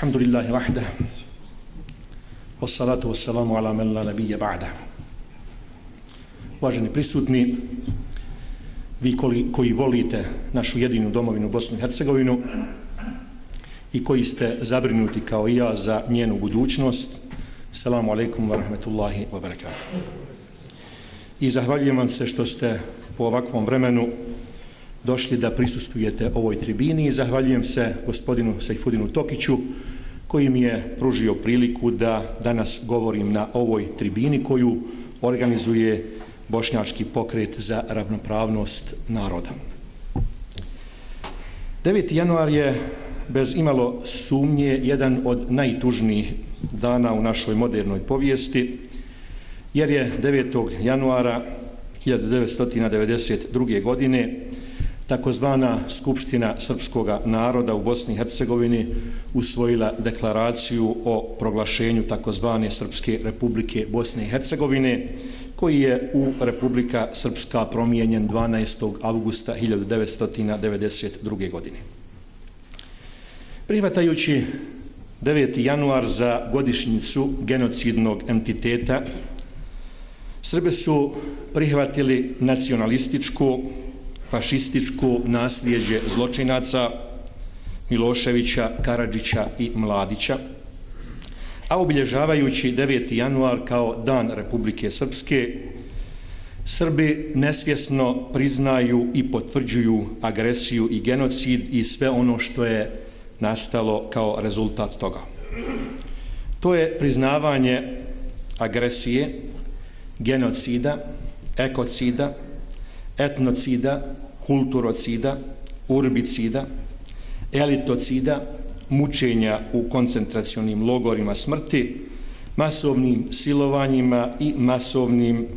الحمد لله وحده والصلاة والسلام على من لا نبي بعده Uvaženi prisutni, vi koji, koji volite našu jedinu domovinu Bosnu i Hercegovinu i koji ste zabrinuti kao i ja za njenu budućnost, Salamu alaikum wa rahmetullahi wa barakatuh. I zahvaljujem vam se što ste po ovakvom vremenu došli da prisustujete ovoj tribini i zahvaljujem se gospodinu Sejfudinu Tokiću koji mi je pružio priliku da danas govorim na ovoj tribini koju organizuje Bošnjački pokret za ravnopravnost naroda. 9. januar je bez imalo sumnje jedan od najtužnijih dana u našoj modernoj povijesti, jer je 9. januara 1992. godine takozvana Skupština Srpskog naroda u Bosni i Hercegovini usvojila deklaraciju o proglašenju takozvane Srpske republike Bosne i Hercegovine, koji je u Republika Srpska promijenjen 12. augusta 1992. godine. Prihvatajući 9. januar za godišnjicu genocidnog entiteta, Srbe su prihvatili nacionalističku, fašističko nasljeđe zločinaca Miloševića, Karadžića i Mladića, a obilježavajući 9. januar kao dan Republike Srpske, Srbi nesvjesno priznaju i potvrđuju agresiju i genocid i sve ono što je nastalo kao rezultat toga. To je priznavanje agresije, genocida, ekocida, etnocida, kulturocida, urbicida, elitocida, mučenja u koncentracionim logorima smrti, masovnim silovanjima i masovnim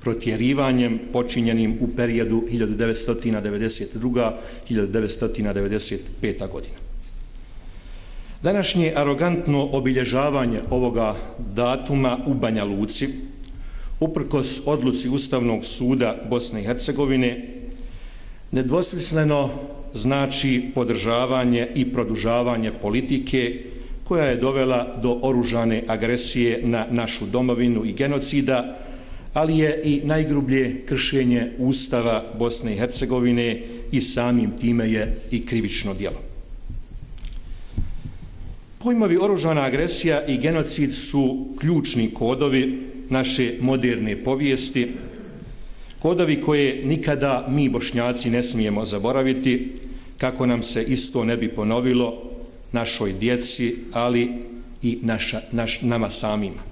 protjerivanjem počinjenim u periodu 1992-1995. godina. Današnje arogantno obilježavanje ovoga datuma u Banja Luci, uprkos odluci Ustavnog suda Bosne i Hercegovine, nedvosmisleno znači podržavanje i produžavanje politike koja je dovela do oružane agresije na našu domovinu i genocida, ali je i najgrublje kršenje Ustava Bosne i Hercegovine i samim time je i krivično djelo. Pojmovi oružana agresija i genocid su ključni kodovi naše moderne povijesti, kodovi koje nikada mi bošnjaci ne smijemo zaboraviti, kako nam se isto ne bi ponovilo našoj djeci, ali i naša, naš, nama samima.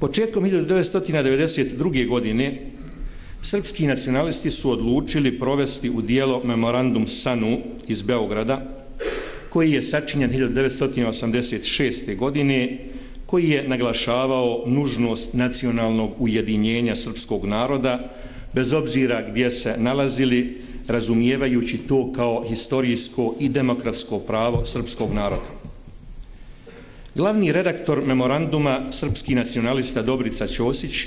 Početkom 1992. godine srpski nacionalisti su odlučili provesti u dijelo memorandum SANU iz Beograda, koji je sačinjen 1986. godine, koji je naglašavao nužnost nacionalnog ujedinjenja srpskog naroda, bez obzira gdje se nalazili, razumijevajući to kao historijsko i demokratsko pravo srpskog naroda. Glavni redaktor memoranduma, srpski nacionalista Dobrica Ćosić,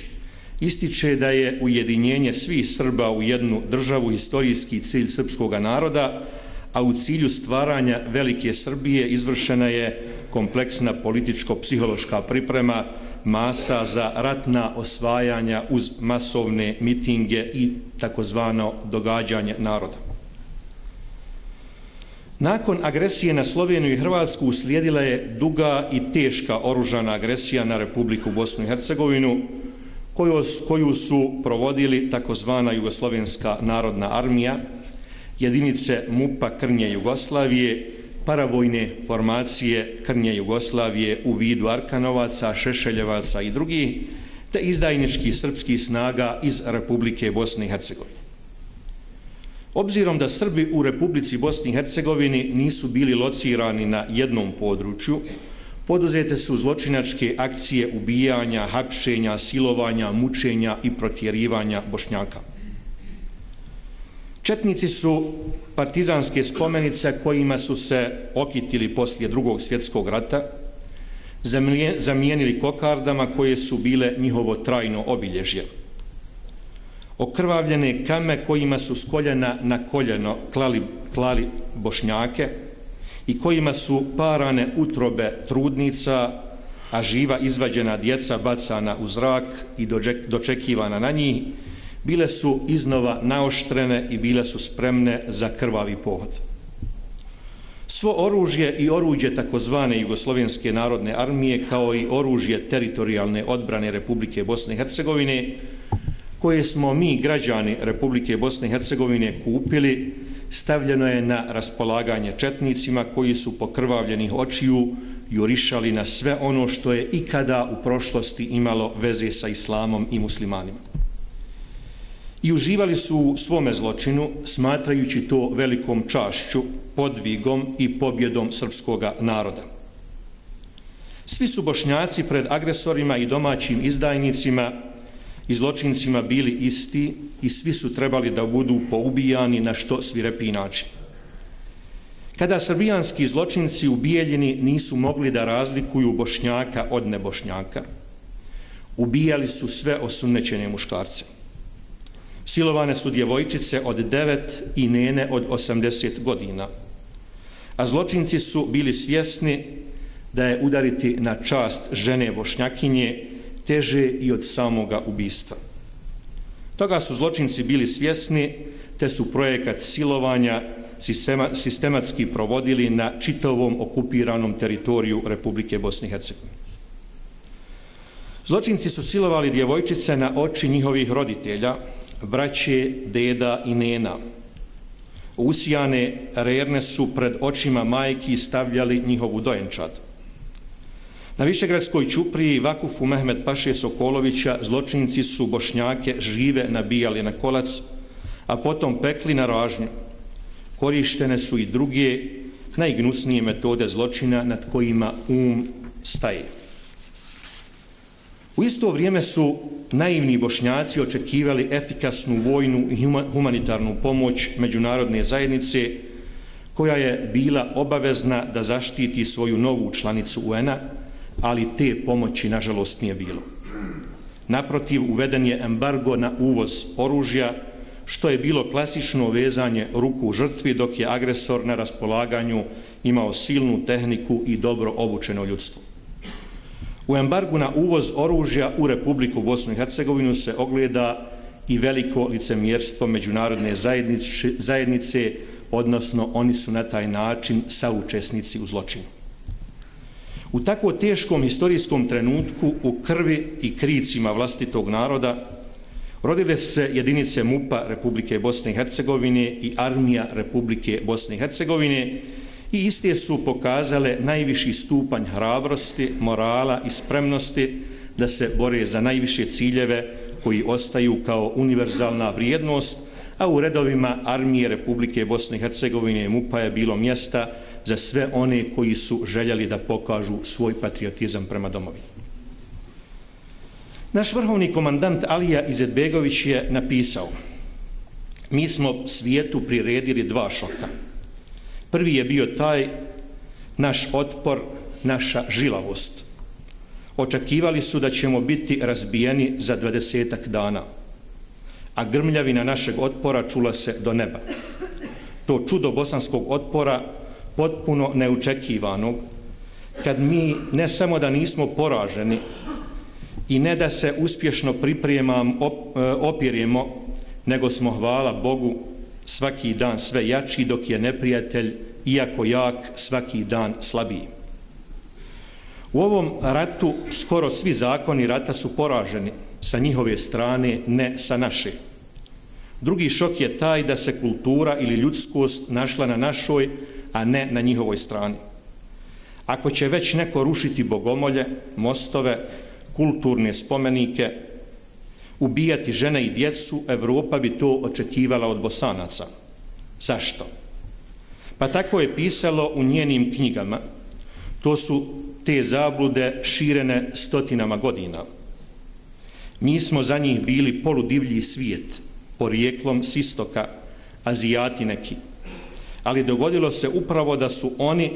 ističe da je ujedinjenje svih Srba u jednu državu historijski cilj srpskog naroda, a u cilju stvaranja Velike Srbije izvršena je kompleksna političko-psihološka priprema masa za ratna osvajanja uz masovne mitinge i takozvano događanje naroda. Nakon agresije na Sloveniju i Hrvatsku uslijedila je duga i teška oružana agresija na Republiku Bosnu i Hercegovinu, koju, koju su provodili takozvana Jugoslovenska narodna armija, jedinice MUPA Krnje Jugoslavije, paravojne formacije Krnje Jugoslavije u vidu Arkanovaca, Šešeljevaca i drugi, te izdajnički srpski snaga iz Republike Bosne i Hercegovine. Obzirom da Srbi u Republici Bosni i Hercegovini nisu bili locirani na jednom području, poduzete su zločinačke akcije ubijanja, hapšenja, silovanja, mučenja i protjerivanja Bošnjaka. Četnici su partizanske spomenice kojima su se okitili poslije drugog svjetskog rata, zamijenili kokardama koje su bile njihovo trajno obilježje. Okrvavljene kame kojima su s koljena na koljeno klali, klali bošnjake i kojima su parane utrobe trudnica, a živa izvađena djeca bacana u zrak i dočekivana na njih, bile su iznova naoštrene i bile su spremne za krvavi pohod. Svo oružje i oruđe takozvane Jugoslovenske narodne armije kao i oružje teritorijalne odbrane Republike Bosne i Hercegovine koje smo mi građani Republike Bosne i Hercegovine kupili stavljeno je na raspolaganje četnicima koji su pokrvavljenih očiju jurišali na sve ono što je ikada u prošlosti imalo veze sa islamom i muslimanima. I uživali su u svome zločinu, smatrajući to velikom čašću, podvigom i pobjedom srpskog naroda. Svi su bošnjaci pred agresorima i domaćim izdajnicima i zločincima bili isti i svi su trebali da budu poubijani na što svirepi način. Kada srbijanski zločinci ubijeljeni nisu mogli da razlikuju bošnjaka od nebošnjaka, ubijali su sve osunećene muškarce. Silovane su djevojčice od 9 i nene od 80 godina. A zločinci su bili svjesni da je udariti na čast žene bošnjakinje teže i od samoga ubistva. Toga su zločinci bili svjesni, te su projekat silovanja sistematski provodili na čitovom okupiranom teritoriju Republike Bosne i Hercegovine. Zločinci su silovali djevojčice na oči njihovih roditelja, braće, deda i nena. Usijane rerne su pred očima majki stavljali njihovu dojenčad. Na Višegradskoj čupriji Vakufu Mehmed Paše Sokolovića zločinci su bošnjake žive nabijali na kolac, a potom pekli na ražnju. Korištene su i druge najgnusnije metode zločina nad kojima um staje. U isto vrijeme su naivni bošnjaci očekivali efikasnu vojnu i humanitarnu pomoć međunarodne zajednice koja je bila obavezna da zaštiti svoju novu članicu UN-a, ali te pomoći nažalost nije bilo. Naprotiv, uveden je embargo na uvoz oružja, što je bilo klasično vezanje ruku žrtvi, dok je agresor na raspolaganju imao silnu tehniku i dobro obučeno ljudstvo. U embargu na uvoz oružja u Republiku Bosnu i Hercegovinu se ogleda i veliko licemjerstvo međunarodne zajednice, zajednice, odnosno oni su na taj način saučesnici u zločinu. U tako teškom historijskom trenutku u krvi i kricima vlastitog naroda rodile se jedinice MUPA Republike Bosne i Hercegovine i Armija Republike Bosne i Hercegovine i iste su pokazale najviši stupanj hrabrosti, morala i spremnosti da se bore za najviše ciljeve koji ostaju kao univerzalna vrijednost, a u redovima Armije Republike Bosne i Hercegovine i MUPA je bilo mjesta za sve one koji su željeli da pokažu svoj patriotizam prema domovi. Naš vrhovni komandant Alija Izetbegović je napisao Mi smo svijetu priredili dva šoka. Prvi je bio taj naš otpor, naša žilavost. Očekivali su da ćemo biti razbijeni za dvadesetak dana, a grmljavina našeg otpora čula se do neba. To čudo bosanskog otpora potpuno neučekivanog, kad mi ne samo da nismo poraženi i ne da se uspješno pripremam, op, e, opirjemo, nego smo, hvala Bogu, svaki dan sve jači, dok je neprijatelj, iako jak, svaki dan slabiji. U ovom ratu skoro svi zakoni rata su poraženi sa njihove strane, ne sa naše. Drugi šok je taj da se kultura ili ljudskost našla na našoj, a ne na njihovoj strani. Ako će već neko rušiti bogomolje, mostove, kulturne spomenike, ubijati žene i djecu, Evropa bi to očekivala od bosanaca. Zašto? Pa tako je pisalo u njenim knjigama. To su te zablude širene stotinama godina. Mi smo za njih bili poludivlji svijet, porijeklom s istoka, azijati neki, ali dogodilo se upravo da su oni,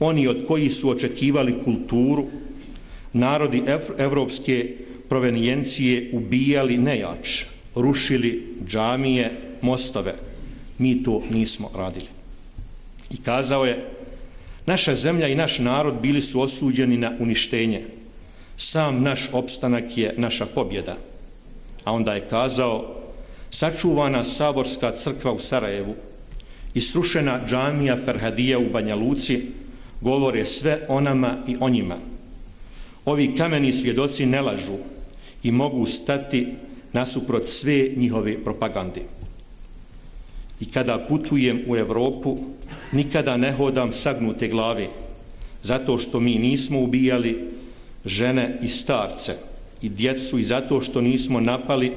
oni od koji su očekivali kulturu, narodi evropske provenijencije ubijali nejač, rušili džamije, mostove. Mi to nismo radili. I kazao je, Naša zemlja i naš narod bili su osuđeni na uništenje. Sam naš opstanak je naša pobjeda. A onda je kazao, sačuvana saborska crkva u Sarajevu i srušena džamija Ferhadija u Banja Luci govore sve o nama i o njima. Ovi kameni svjedoci ne lažu i mogu stati nasuprot sve njihove propagande. I kada putujem u Evropu, nikada ne hodam sagnute glave, zato što mi nismo ubijali žene i starce i djecu i zato što nismo napali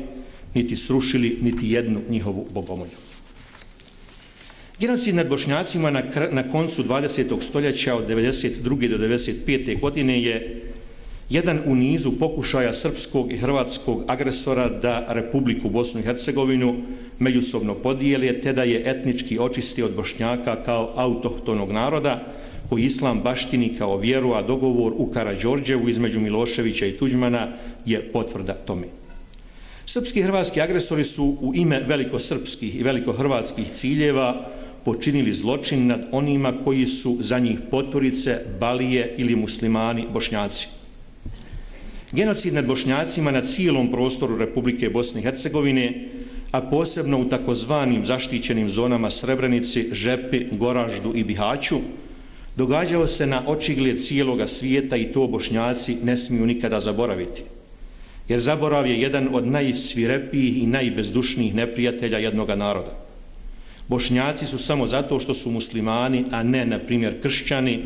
niti srušili niti jednu njihovu bogomolju. Genocid nad Bošnjacima na, na koncu 20. stoljeća od 92. do 95. godine je jedan u nizu pokušaja srpskog i hrvatskog agresora da Republiku Bosnu i Hercegovinu međusobno podijeli, te da je etnički očisti od Bošnjaka kao autohtonog naroda, koji islam baštini kao vjeru, a dogovor u Karađorđevu između Miloševića i Tuđmana je potvrda tome. Srpski i hrvatski agresori su u ime velikosrpskih i velikohrvatskih ciljeva počinili zločin nad onima koji su za njih potorice, balije ili muslimani bošnjaci. Genocid nad bošnjacima na cijelom prostoru Republike Bosne i Hercegovine, a posebno u takozvanim zaštićenim zonama Srebrenici, Žepi, Goraždu i Bihaću, događao se na očigled cijeloga svijeta i to bošnjaci ne smiju nikada zaboraviti. Jer zaborav je jedan od najsvirepijih i najbezdušnijih neprijatelja jednoga naroda. Bošnjaci su samo zato što su muslimani, a ne, na primjer, kršćani,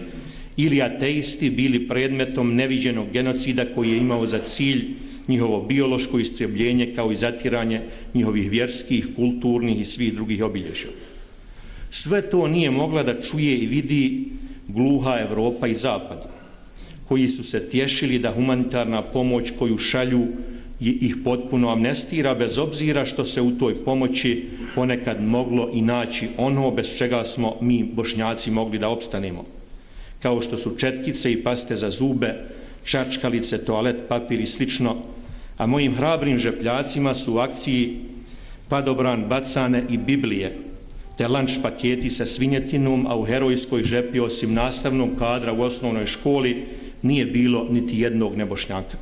ili ateisti bili predmetom neviđenog genocida koji je imao za cilj njihovo biološko istrebljenje kao i zatiranje njihovih vjerskih, kulturnih i svih drugih obilježja. Sve to nije mogla da čuje i vidi gluha Evropa i Zapad, koji su se tješili da humanitarna pomoć koju šalju ih potpuno amnestira, bez obzira što se u toj pomoći ponekad moglo i naći ono bez čega smo mi, bošnjaci, mogli da opstanemo kao što su četkice i paste za zube, čačkalice, toalet, papir i slično, a mojim hrabrim žepljacima su u akciji padobran, bacane i Biblije, te lanč paketi sa svinjetinom, a u herojskoj žepi osim nastavnog kadra u osnovnoj školi nije bilo niti jednog nebošnjaka.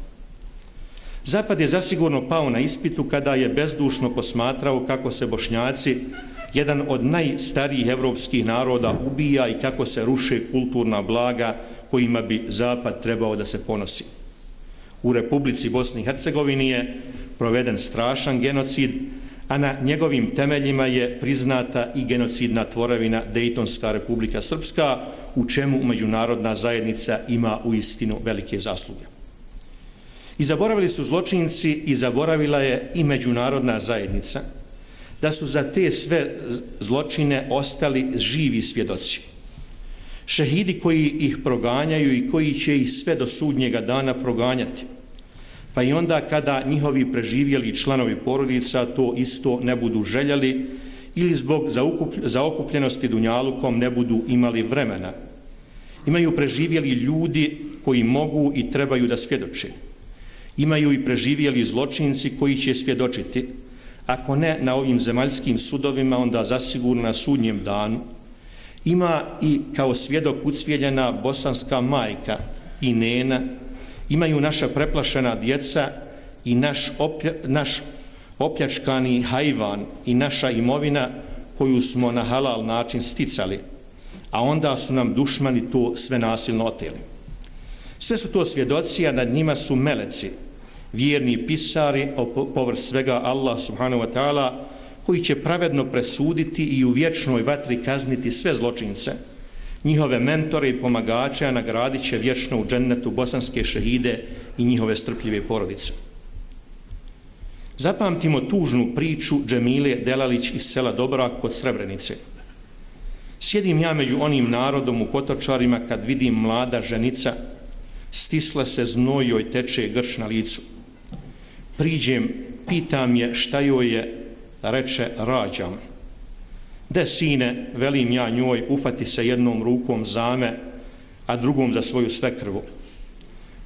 Zapad je zasigurno pao na ispitu kada je bezdušno posmatrao kako se bošnjaci jedan od najstarijih evropskih naroda ubija i kako se ruše kulturna blaga kojima bi Zapad trebao da se ponosi. U Republici Bosni i Hercegovini je proveden strašan genocid, a na njegovim temeljima je priznata i genocidna tvorevina Dejtonska Republika Srpska, u čemu međunarodna zajednica ima u istinu velike zasluge. I zaboravili su zločinci i zaboravila je i međunarodna zajednica – da su za te sve zločine ostali živi svjedoci. Šehidi koji ih proganjaju i koji će ih sve do sudnjega dana proganjati. Pa i onda kada njihovi preživjeli članovi porodica to isto ne budu željeli ili zbog zaokupljenosti Dunjalukom ne budu imali vremena. Imaju preživjeli ljudi koji mogu i trebaju da svjedoče. Imaju i preživjeli zločinci koji će svjedočiti, ako ne na ovim zemaljskim sudovima, onda zasigurno na sudnjem danu, ima i kao svjedok ucvjeljena bosanska majka i nena, imaju naša preplašena djeca i naš, oplja, naš opljačkani hajvan i naša imovina koju smo na halal način sticali, a onda su nam dušmani to sve nasilno oteli. Sve su to svjedoci, a nad njima su meleci, vjerni pisari, povr svega Allah subhanahu wa ta'ala, koji će pravedno presuditi i u vječnoj vatri kazniti sve zločince, njihove mentore i pomagače, a nagradit će vječno u džennetu bosanske šehide i njihove strpljive porodice. Zapamtimo tužnu priču Džemile Delalić iz sela Dobra kod Srebrenice. Sjedim ja među onim narodom u potočarima kad vidim mlada ženica, stisla se znoj joj teče grš na licu priđem, pitam je šta joj je, reče, rađam. De sine, velim ja njoj, ufati se jednom rukom za me, a drugom za svoju svekrvu.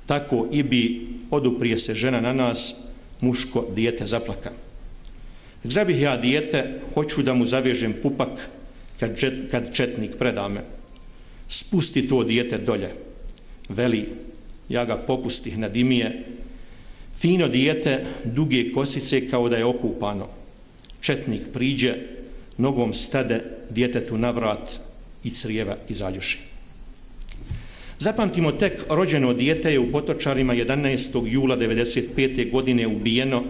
Tako i bi oduprije se žena na nas, muško dijete zaplaka. Gdje bih ja dijete, hoću da mu zavežem pupak kad, čet, kad četnik predame. spusti to dijete dolje. Veli, ja ga popustih na dimije, fino dijete, duge kosice kao da je okupano. Četnik priđe, nogom stade djetetu na vrat i crijeva izađuši. Zapamtimo tek, rođeno dijete je u Potočarima 11. jula 1995. godine ubijeno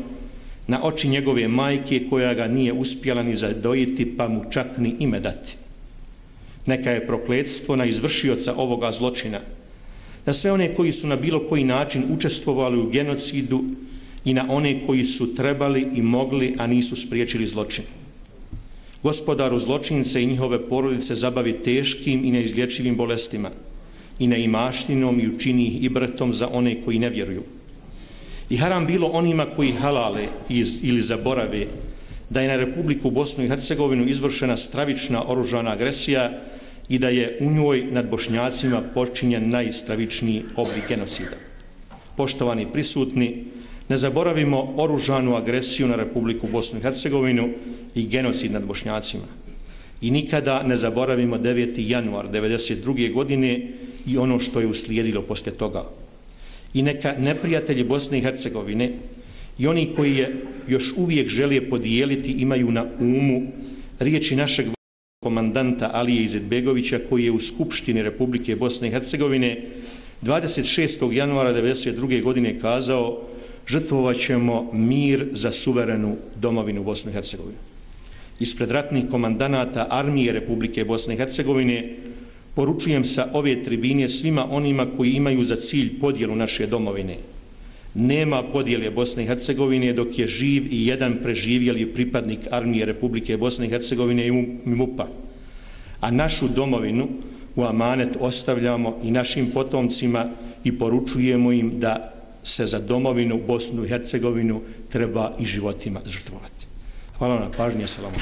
na oči njegove majke koja ga nije uspjela ni zadojiti pa mu čak ni ime dati. Neka je prokledstvo na izvršioca ovoga zločina, na sve one koji su na bilo koji način učestvovali u genocidu i na one koji su trebali i mogli, a nisu spriječili zločin. Gospodaru zločince i njihove porodice zabavi teškim i neizlječivim bolestima i neimaštinom i učini ih ibretom za one koji ne vjeruju. I haram bilo onima koji halale ili zaborave da je na Republiku Bosnu i Hercegovinu izvršena stravična oružana agresija i da je u njoj nad bošnjacima počinjen najstravičniji oblik genocida. Poštovani prisutni, ne zaboravimo oružanu agresiju na Republiku Bosnu i Hercegovinu i genocid nad bošnjacima. I nikada ne zaboravimo 9. januar 1992. godine i ono što je uslijedilo poslije toga. I neka neprijatelji Bosne i Hercegovine i oni koji je još uvijek želije podijeliti imaju na umu riječi našeg komandanta Alije Izetbegovića koji je u Skupštini Republike Bosne i Hercegovine 26. januara 1992. godine kazao žrtvovat ćemo mir za suverenu domovinu Bosne i Hercegovine. Ispred ratnih komandanata Armije Republike Bosne i Hercegovine poručujem sa ove tribine svima onima koji imaju za cilj podjelu naše domovine. Nema podjele Bosne i Hercegovine dok je živ i jedan preživjeli pripadnik Armije Republike Bosne i Hercegovine i MUPA. A našu domovinu u amanet ostavljamo i našim potomcima i poručujemo im da se za domovinu Bosnu i Hercegovinu treba i životima žrtvovati. Hvala na pažnje, salamu.